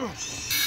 Oh, Ugh.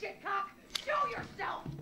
Shitcock! Show yourself!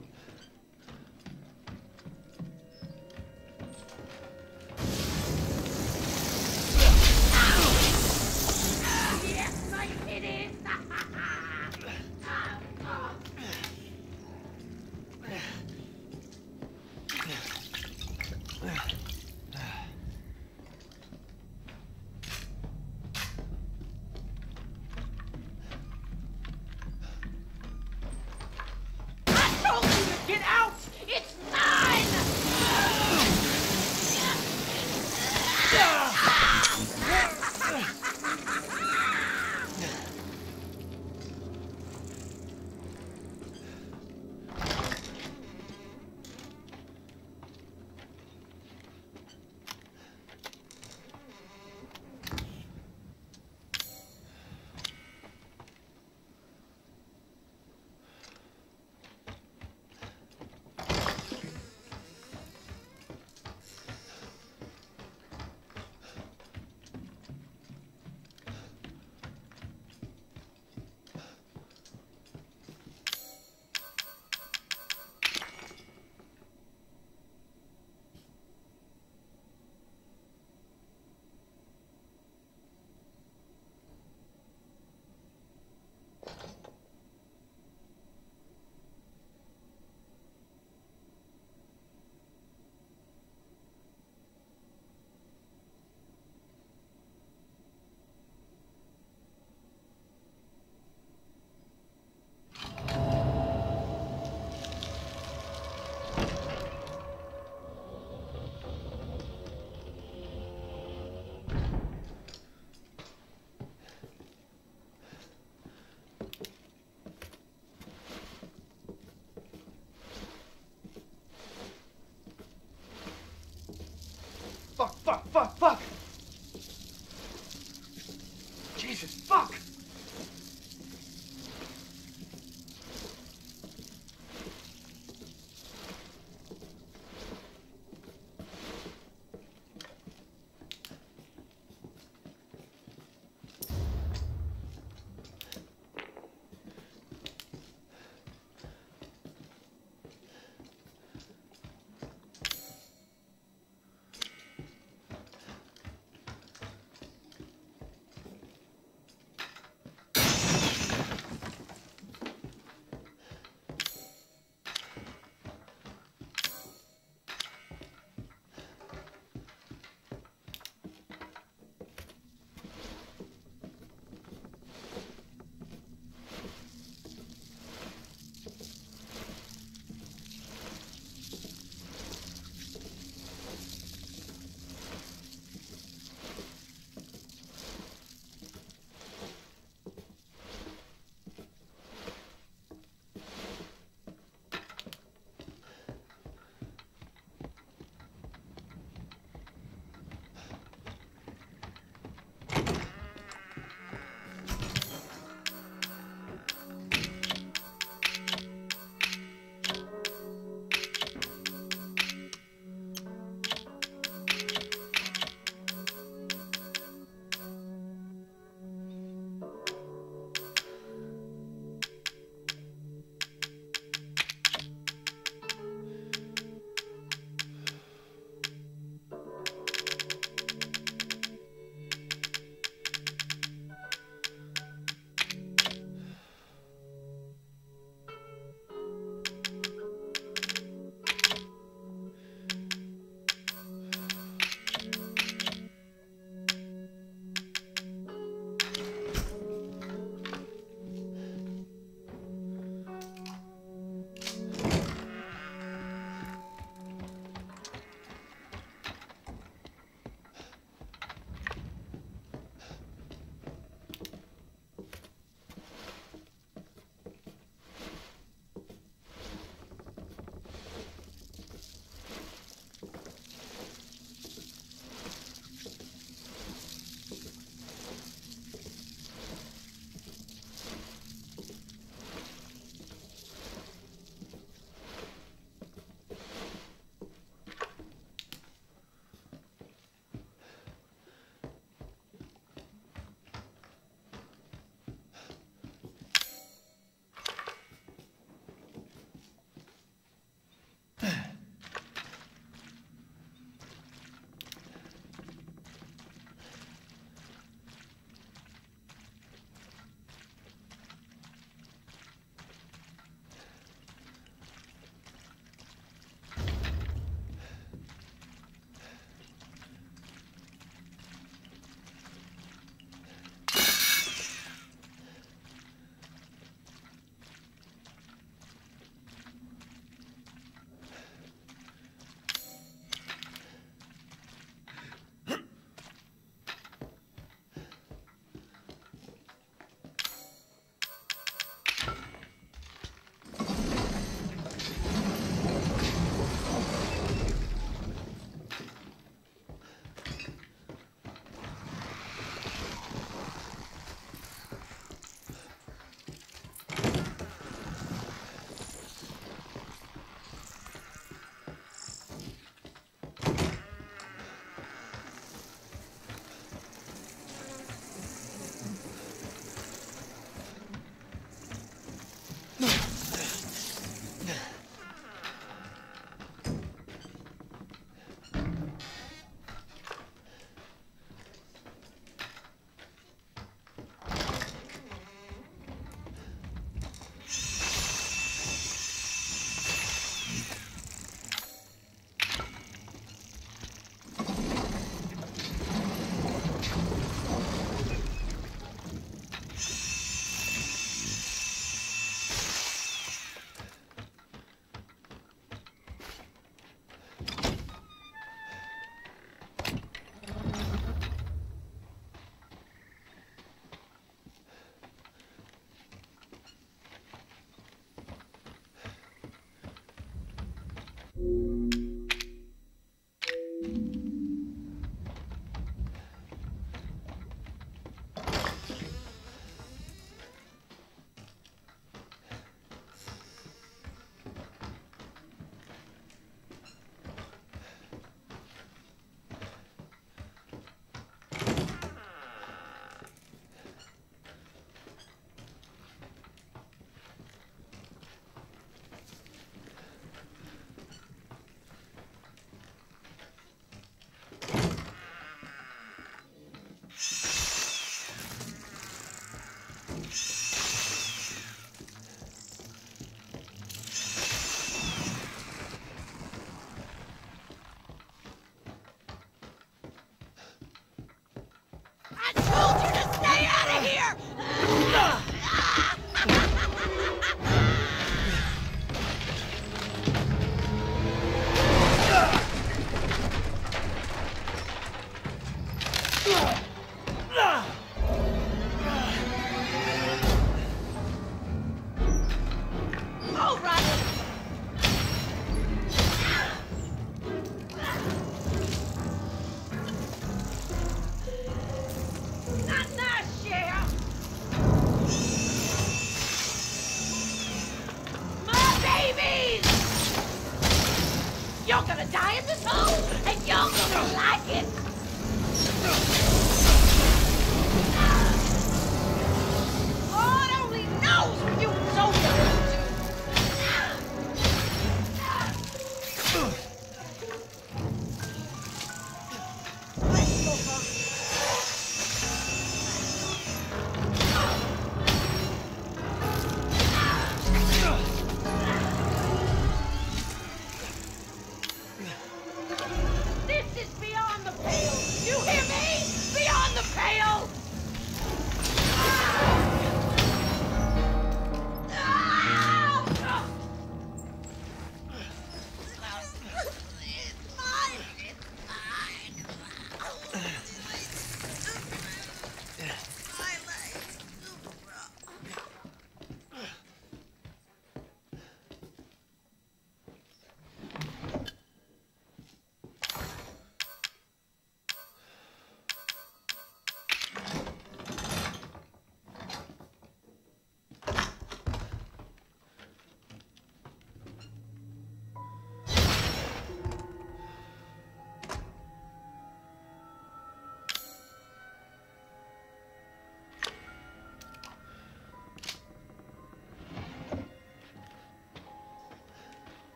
I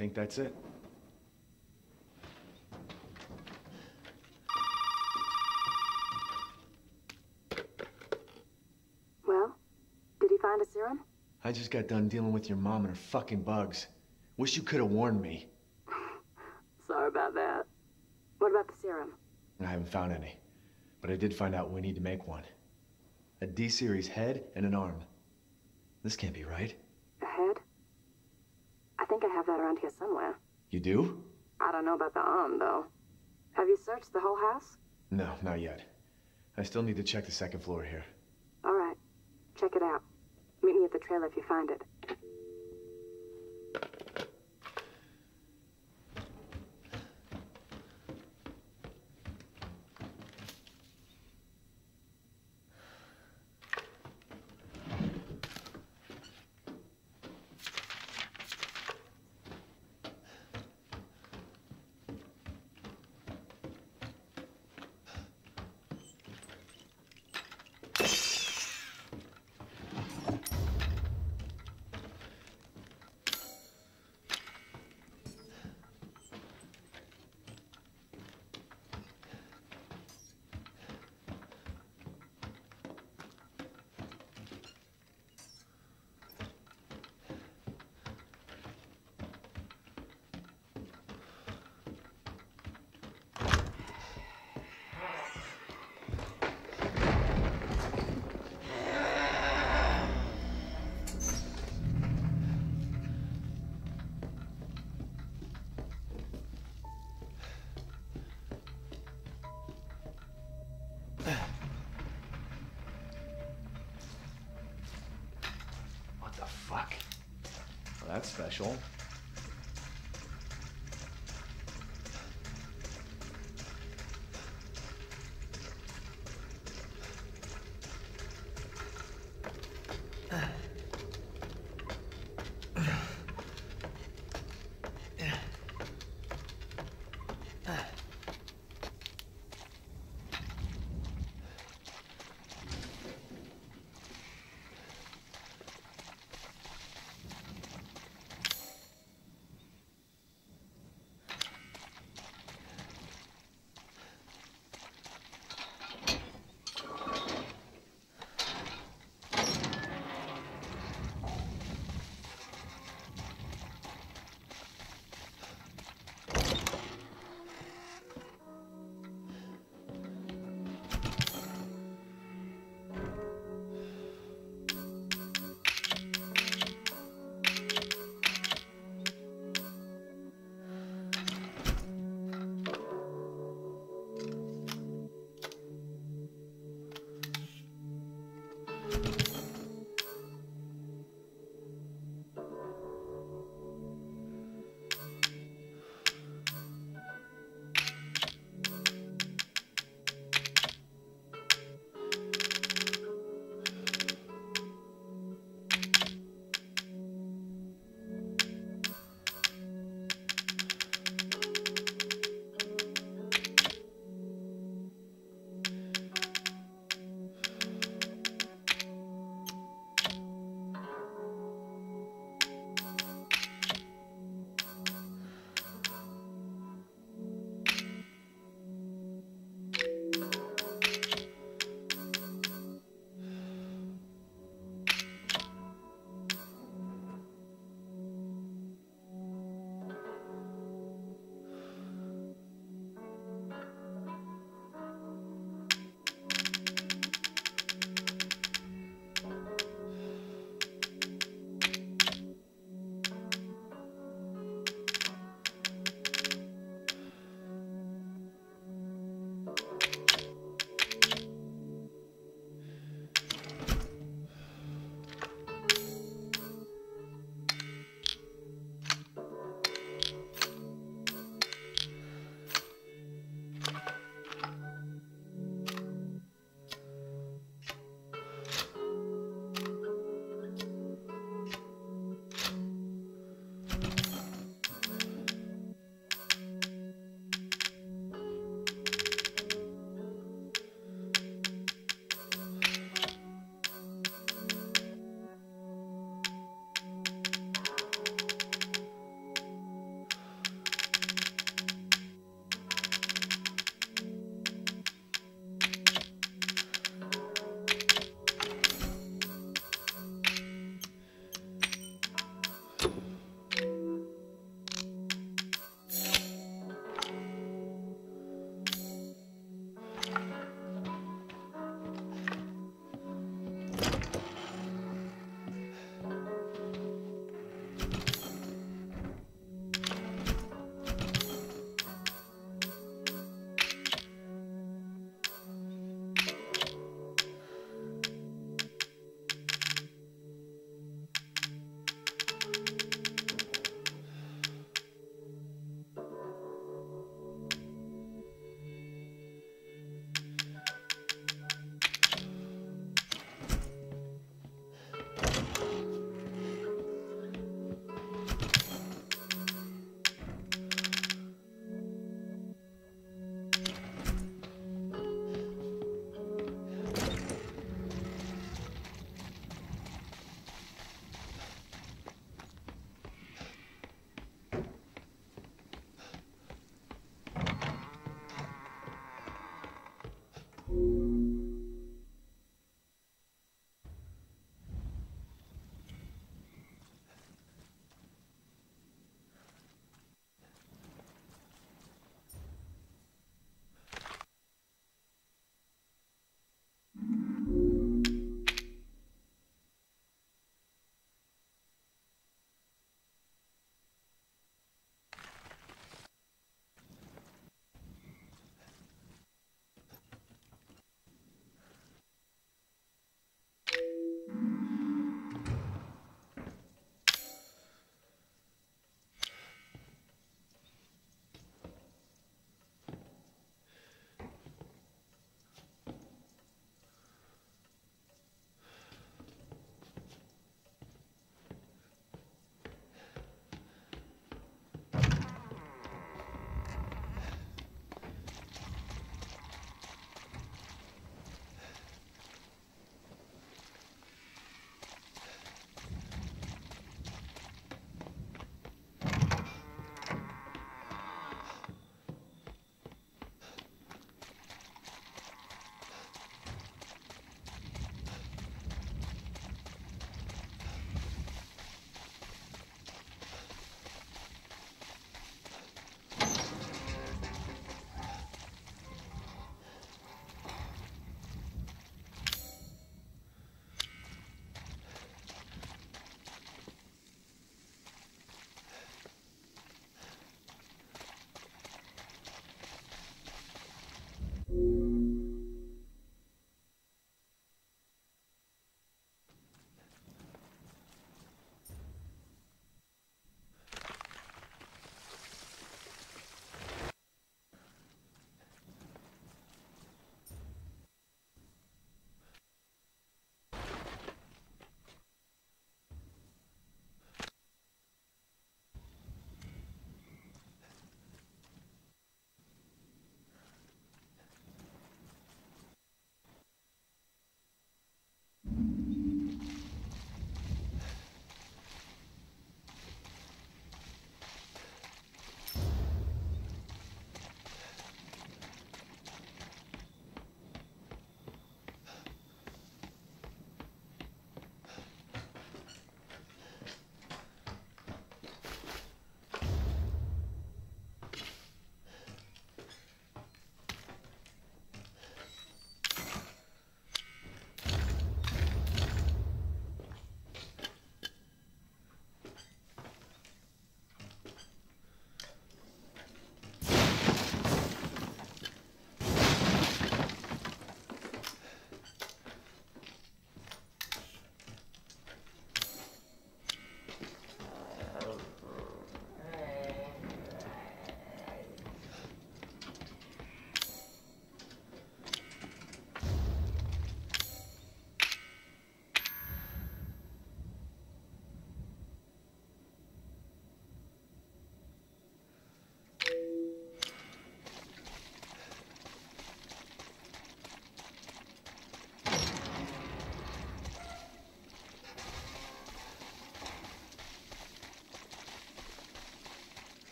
think that's it. Well, did he find a serum? I just got done dealing with your mom and her fucking bugs. Wish you could have warned me. Sorry about that. What about the serum? I haven't found any. But I did find out we need to make one. A D-series head and an arm. This can't be right. A head? I think I have that around here somewhere. You do? I don't know about the arm, though. Have you searched the whole house? No, not yet. I still need to check the second floor here. All right. Check it out. Meet me at the trailer if you find it. special.